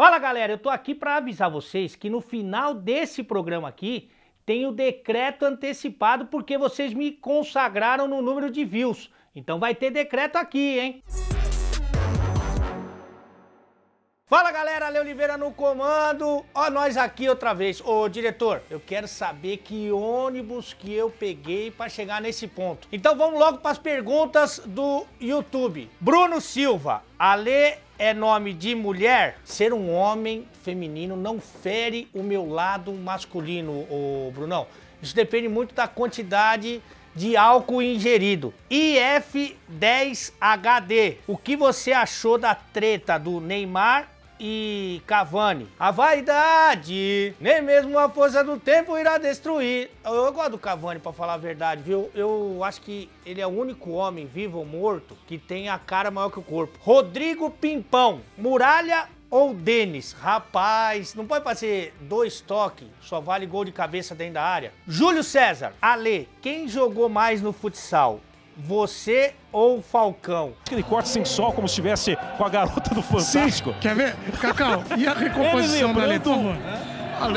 Fala galera, eu tô aqui para avisar vocês que no final desse programa aqui tem o decreto antecipado porque vocês me consagraram no número de views. Então vai ter decreto aqui, hein? Fala galera, Ale Oliveira no comando. Ó, nós aqui outra vez. Ô diretor, eu quero saber que ônibus que eu peguei para chegar nesse ponto. Então vamos logo para as perguntas do YouTube. Bruno Silva, Ale é nome de mulher? Ser um homem feminino não fere o meu lado masculino, ô Brunão. Isso depende muito da quantidade de álcool ingerido. IF10HD. O que você achou da treta do Neymar e Cavani. A vaidade, nem mesmo a força do tempo irá destruir. Eu gosto do Cavani, para falar a verdade, viu? Eu acho que ele é o único homem, vivo ou morto, que tem a cara maior que o corpo. Rodrigo Pimpão, muralha ou Denis, rapaz, não pode fazer dois toques, só vale gol de cabeça dentro da área. Júlio César, Ale, quem jogou mais no futsal? Você ou Falcão? Ele corta sem sol, como se estivesse com a garota do Fantástico. Sim. Quer ver? Cacau, e a recomposição da leitura?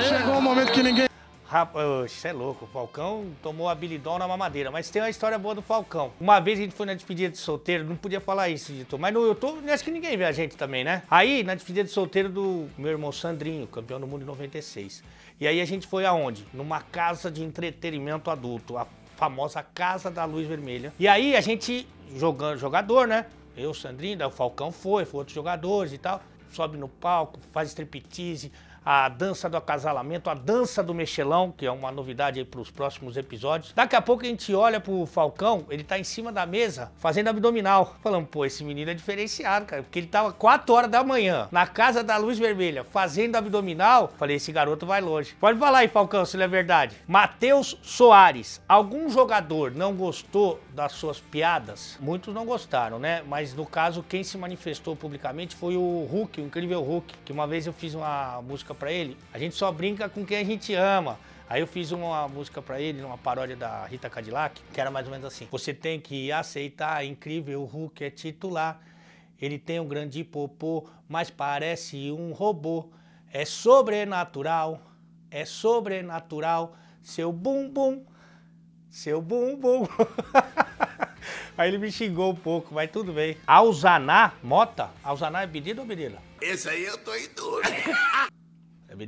Chegou um momento que ninguém... Rapaz, você é louco, o Falcão tomou a habilidol na mamadeira, mas tem uma história boa do Falcão. Uma vez a gente foi na despedida de solteiro, não podia falar isso, editor, mas no YouTube acho que ninguém vê a gente também, né? Aí, na despedida de solteiro do meu irmão Sandrinho, campeão do mundo em 96. E aí a gente foi aonde? Numa casa de entretenimento adulto, a famosa Casa da Luz Vermelha. E aí a gente jogando jogador, né? Eu, Sandrinho, o Falcão foi, foi outros jogadores e tal. Sobe no palco, faz striptease, a dança do acasalamento, a dança do mexelão, que é uma novidade aí para os próximos episódios. Daqui a pouco a gente olha pro Falcão, ele tá em cima da mesa fazendo abdominal. Falando, pô, esse menino é diferenciado, cara, porque ele tava 4 horas da manhã na casa da luz vermelha fazendo abdominal. Falei, esse garoto vai longe. Pode falar aí, Falcão, se não é verdade. Matheus Soares, algum jogador não gostou das suas piadas? Muitos não gostaram, né? Mas no caso, quem se manifestou publicamente foi o Hulk, o incrível Hulk, que uma vez eu fiz uma música música para ele, a gente só brinca com quem a gente ama. Aí eu fiz uma música para ele, uma paródia da Rita Cadillac, que era mais ou menos assim: Você tem que aceitar, incrível, o Hulk é titular. Ele tem um grande popô, mas parece um robô. É sobrenatural, é sobrenatural. Seu bumbum, seu bumbum. Aí ele me xingou um pouco, mas tudo bem. Alzaná, mota? Alzaná é bebida ou bebida? Esse aí eu tô em dúvida.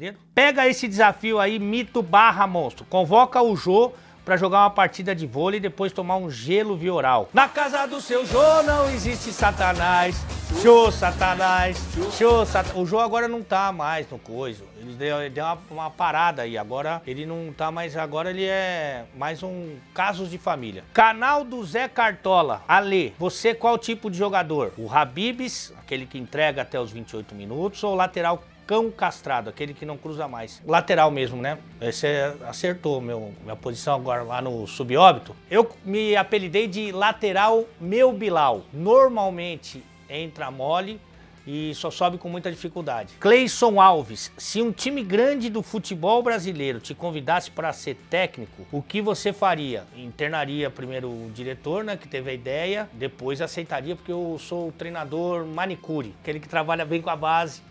É? Pega esse desafio aí, mito barra monstro. Convoca o Jô pra jogar uma partida de vôlei e depois tomar um gelo vioral. Na casa do seu Jô não existe satanás. Show, satanás. Show, satanás. O Jô agora não tá mais no coiso. Ele deu, deu uma, uma, parada aí. Agora ele não tá mais. Agora ele é mais um casos de família. Canal do Zé Cartola. Ale, você qual tipo de jogador? O Habibs, aquele que entrega até os 28 minutos, ou o lateral cão castrado, aquele que não cruza mais. Lateral mesmo, né? Você acertou meu, minha posição agora lá no subóbito. Eu me apelidei de lateral meu Bilal. Normalmente entra mole e só sobe com muita dificuldade. Cleison Alves, se um time grande do futebol brasileiro te convidasse para ser técnico, o que você faria? Internaria primeiro o diretor, né, que teve a ideia, depois aceitaria porque eu sou o treinador manicure, aquele que trabalha bem com a base.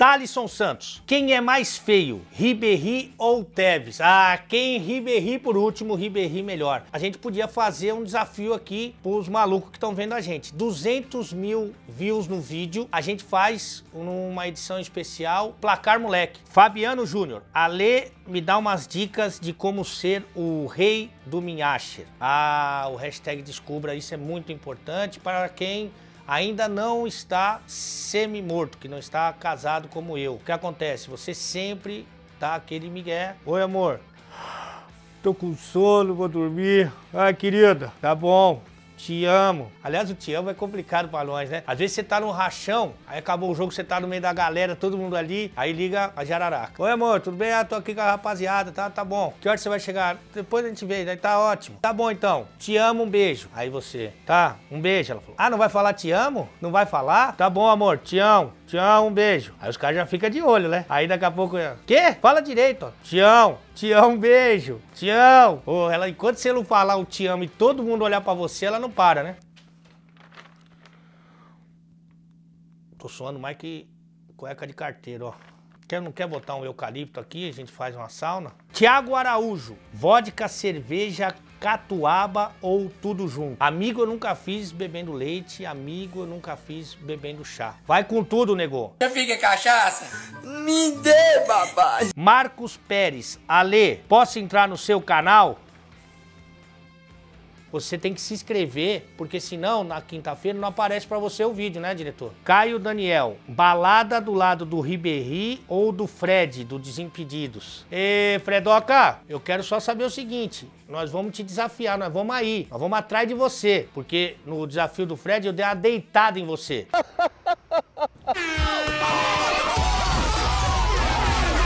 Thalisson Santos. Quem é mais feio, Ribéry ou Tevez? Ah, quem Ribéry por último, Ribéry melhor. A gente podia fazer um desafio aqui pros malucos que estão vendo a gente. 200 mil views no vídeo, a gente faz numa edição especial Placar Moleque. Fabiano Júnior, Ale me dá umas dicas de como ser o rei do Minhasher. Ah, o hashtag descubra, isso é muito importante para quem ainda não está semi-morto, que não está casado como eu. O que acontece? Você sempre tá aquele migué. Oi, amor. Tô com sono, vou dormir. Ai, querida, tá bom. Te amo. Aliás, o te amo é complicado pra nós, né? Às vezes você tá no rachão, aí acabou o jogo, você tá no meio da galera, todo mundo ali, aí liga a jararaca. Oi, amor, tudo bem? Ah, tô aqui com a rapaziada, tá? Tá bom. Que hora você vai chegar? Depois a gente vê, aí tá ótimo. Tá bom, então. Te amo, um beijo. Aí você, tá? Um beijo, ela falou. Ah, não vai falar te amo? Não vai falar? Tá bom, amor, te amo. Amo, um beijo. Aí os caras já ficam de olho, né? Aí daqui a pouco, quê? Fala direito, ó. Te amo, um beijo. Amo. Pô, ela, enquanto você não falar o te amo e todo mundo olhar pra você, ela não para, né? Tô suando mais que cueca de carteiro, ó. Quer, não quer botar um eucalipto aqui? A gente faz uma sauna. Tiago Araújo. Vodka, cerveja, catuaba ou tudo junto? Amigo eu nunca fiz bebendo leite. Amigo eu nunca fiz bebendo chá. Vai com tudo, negou. Já fica cachaça? Me dê, papai. Marcos Pérez. Ale, posso entrar no seu canal? Você tem que se inscrever, porque senão na quinta-feira não aparece pra você o vídeo, né, diretor? Caio Daniel, balada do lado do Ribéry ou do Fred, do Desimpedidos? Ê, Fredoca, eu quero só saber o seguinte, nós vamos te desafiar, nós vamos aí, nós vamos atrás de você, porque no desafio do Fred eu dei uma deitada em você.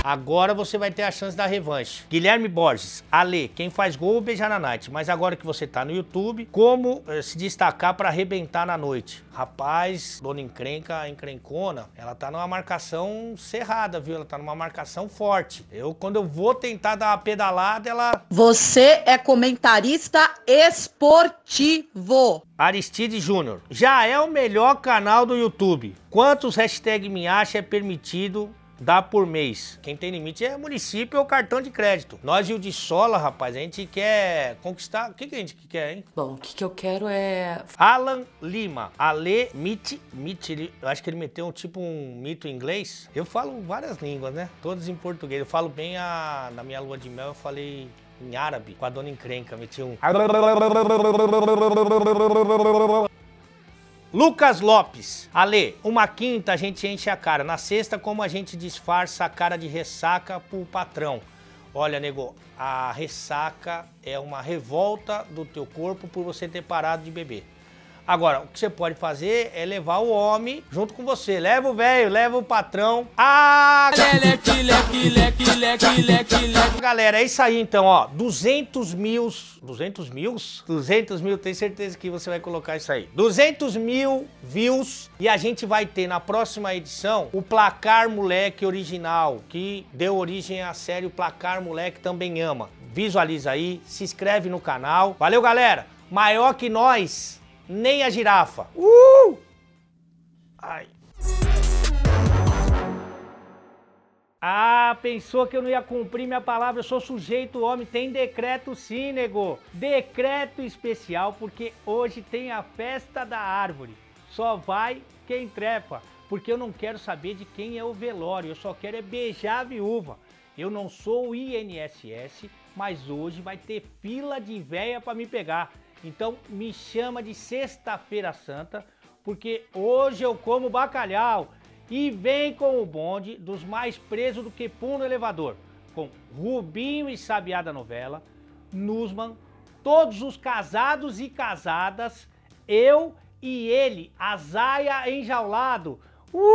Agora você vai ter a chance da revanche. Guilherme Borges, Ale, quem faz gol beijar na night. Mas agora que você tá no YouTube, como eh, se destacar pra arrebentar na noite? Rapaz, dona encrenca, encrencona, ela tá numa marcação cerrada, viu? Ela tá numa marcação forte. Eu, quando eu vou tentar dar uma pedalada, ela... Você é comentarista esportivo. Aristide Júnior, já é o melhor canal do YouTube. Quantos hashtag me acha é permitido dá por mês. Quem tem limite é município ou cartão de crédito. Nós e o de Sola, rapaz, a gente quer conquistar. O que, que a gente quer, hein? Bom, o que, que eu quero é. Alan Lima, Ale Mit, Mit, ele, eu acho que ele meteu um tipo um mito em inglês. Eu falo várias línguas, né? Todas em português. Eu falo bem a. Na minha lua de mel, eu falei em árabe com a dona encrenca. Meti um. Lucas Lopes. Ale, uma quinta a gente enche a cara. Na sexta, como a gente disfarça a cara de ressaca pro patrão? Olha, nego, a ressaca é uma revolta do teu corpo por você ter parado de beber. Agora, o que você pode fazer é levar o homem junto com você. Leva o velho, leva o patrão. Ah! Galera, é isso aí então, ó. 200 mil. 200 mil? 200 mil, tenho certeza que você vai colocar isso aí. 200 mil views. E a gente vai ter na próxima edição o Placar Moleque original, que deu origem à série o Placar Moleque Também Ama. Visualiza aí, se inscreve no canal. Valeu, galera! Maior que nós nem a girafa. Uh! Ai. Ah, pensou que eu não ia cumprir minha palavra? Eu sou sujeito homem. Tem decreto sim, nego. Decreto especial porque hoje tem a festa da árvore. Só vai quem trepa. Porque eu não quero saber de quem é o velório. Eu só quero é beijar a viúva. Eu não sou o INSS, mas hoje vai ter fila de véia para me pegar. Então me chama de Sexta-feira Santa, porque hoje eu como bacalhau e vem com o bonde dos mais presos do que pum no elevador, com Rubinho e Sabiá da novela, Nusman, todos os casados e casadas, eu e ele, a Zaia enjaulado. Uh!